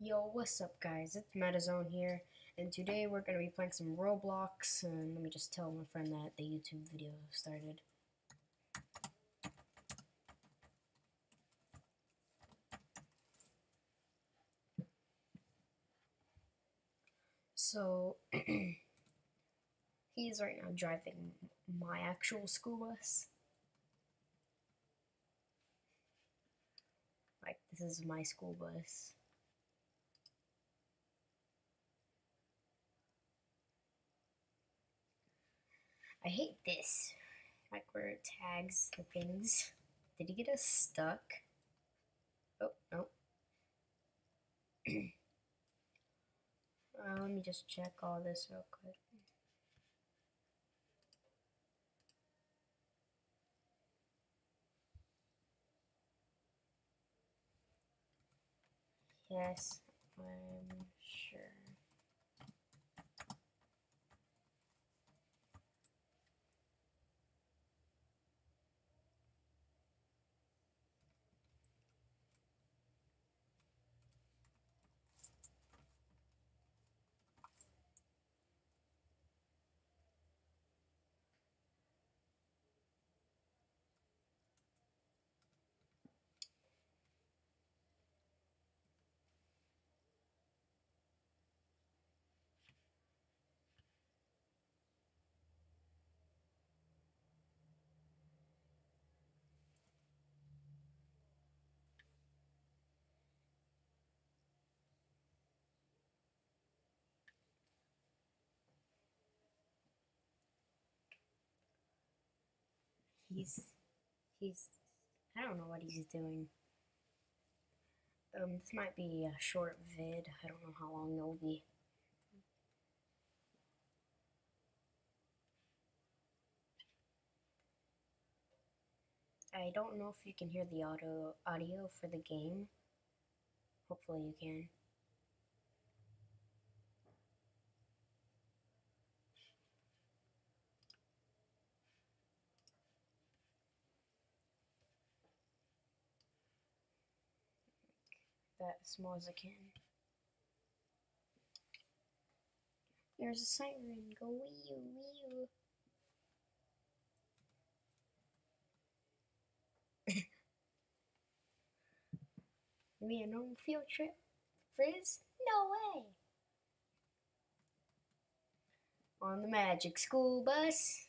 Yo, what's up guys? It's Metazone here, and today we're going to be playing some Roblox, and let me just tell my friend that the YouTube video started. So, he's right now driving my actual school bus. Like, this is my school bus. I hate this. Like where it tags the things. Did he get us stuck? Oh, no. uh, let me just check all this real quick. Yes, I'm sure. He's he's I don't know what he's doing. Um, this might be a short vid. I don't know how long it'll be. I don't know if you can hear the audio audio for the game. Hopefully you can. That as small as I can. There's a siren. Go wee wee. Me a home field trip? Frizz? No way! On the magic school bus.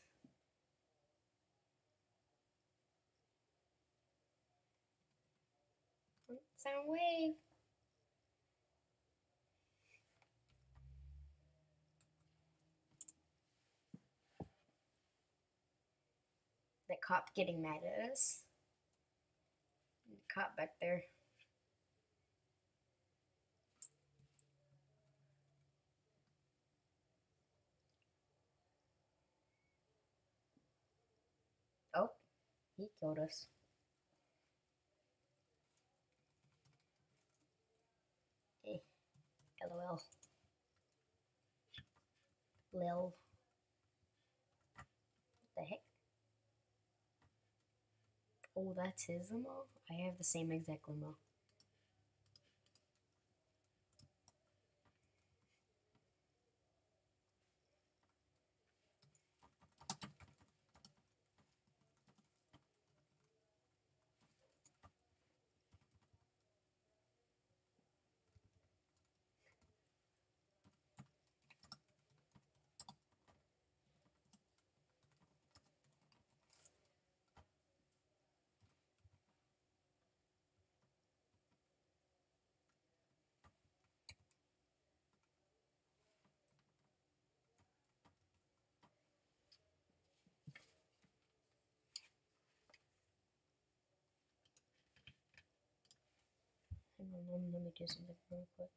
Sound wave. The cop getting mad at us. The cop back there. Oh, he killed us. LOL. Lil. What the heck? Oh, that's his limo? I have the same exact limo. Hang on, let me do something real quick.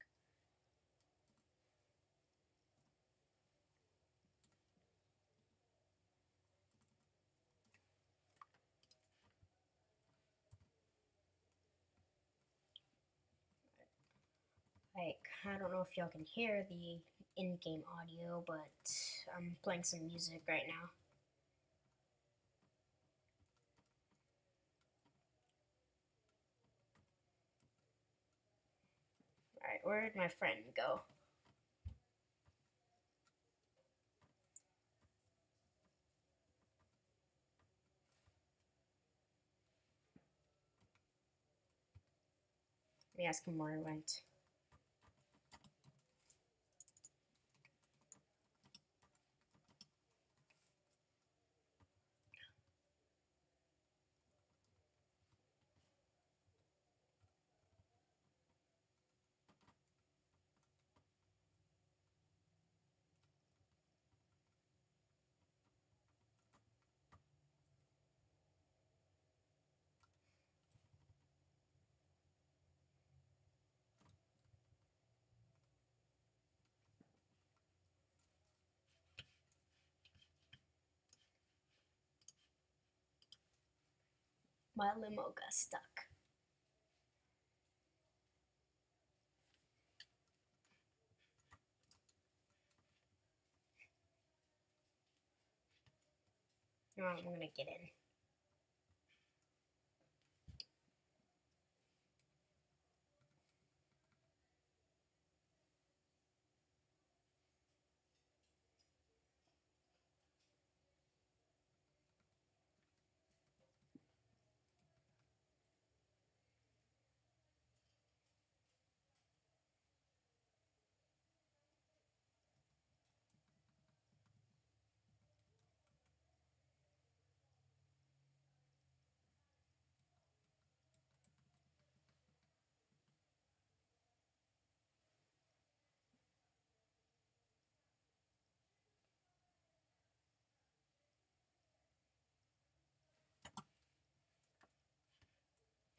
Like, I don't know if y'all can hear the in-game audio, but I'm playing some music right now. Where did my friend go? Let me ask him where he went. My limo got stuck. No, I'm gonna get in.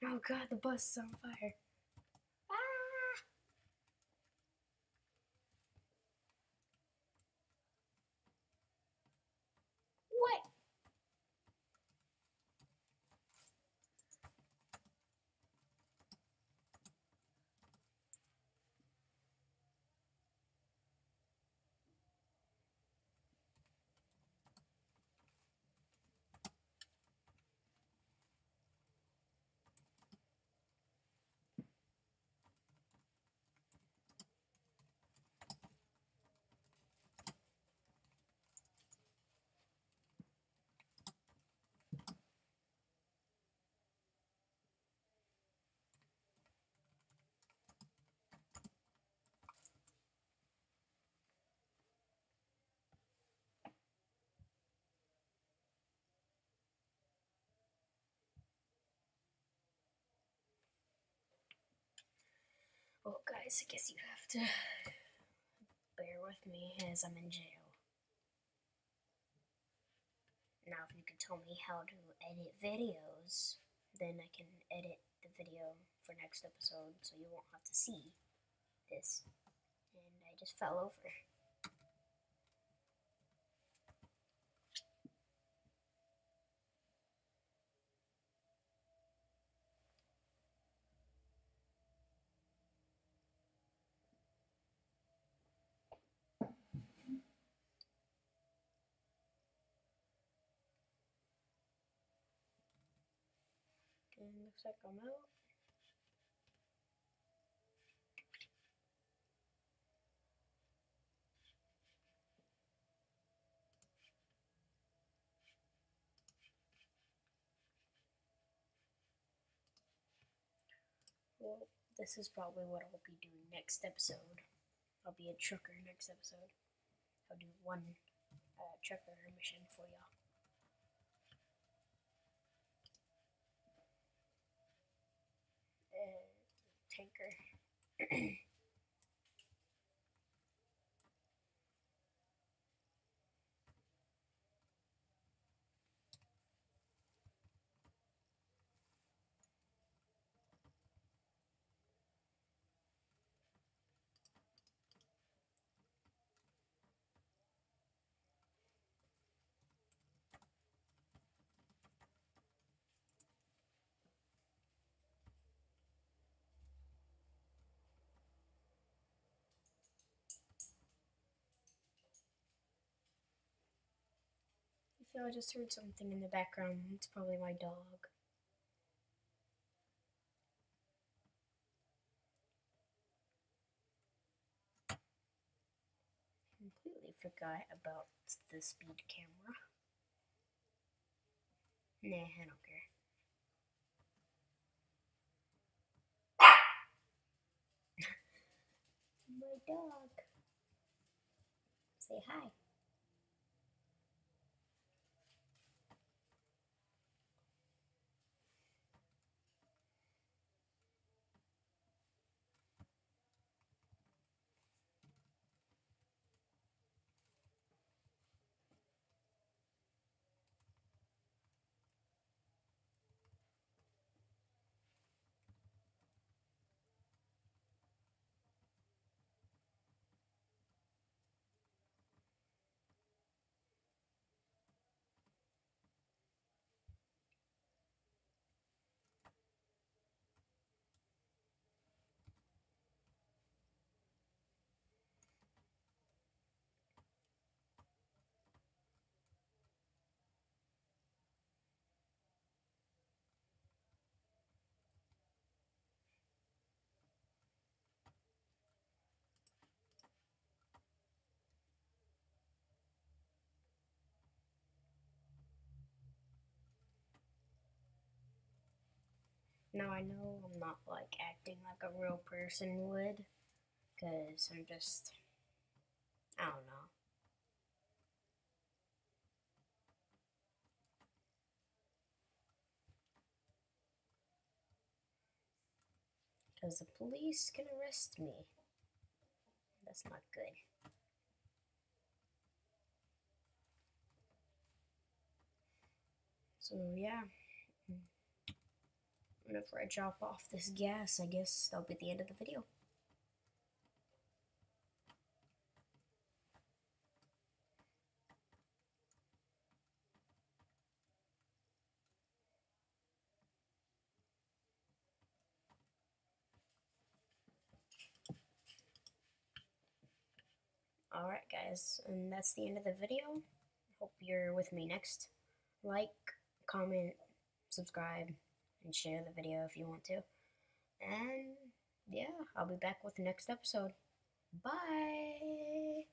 Oh god, the bus is on fire. Well, guys, I guess you have to bear with me as I'm in jail. Now, if you could tell me how to edit videos, then I can edit the video for next episode so you won't have to see this. And I just fell over. And looks like I'm out. Well, this is probably what I'll be doing next episode. I'll be a trucker next episode. I'll do one uh, trucker mission for y'all. Tanker. feel I just heard something in the background. It's probably my dog. Completely forgot about the speed camera. Nah, I don't care. my dog. Say hi. Now I know I'm not like acting like a real person would, because I'm just, I don't know. Because the police can arrest me. That's not good. So, yeah. Whenever I drop off this gas, I guess that'll be the end of the video. Alright guys, and that's the end of the video. Hope you're with me next. Like, comment, subscribe, and share the video if you want to. And yeah, I'll be back with the next episode. Bye!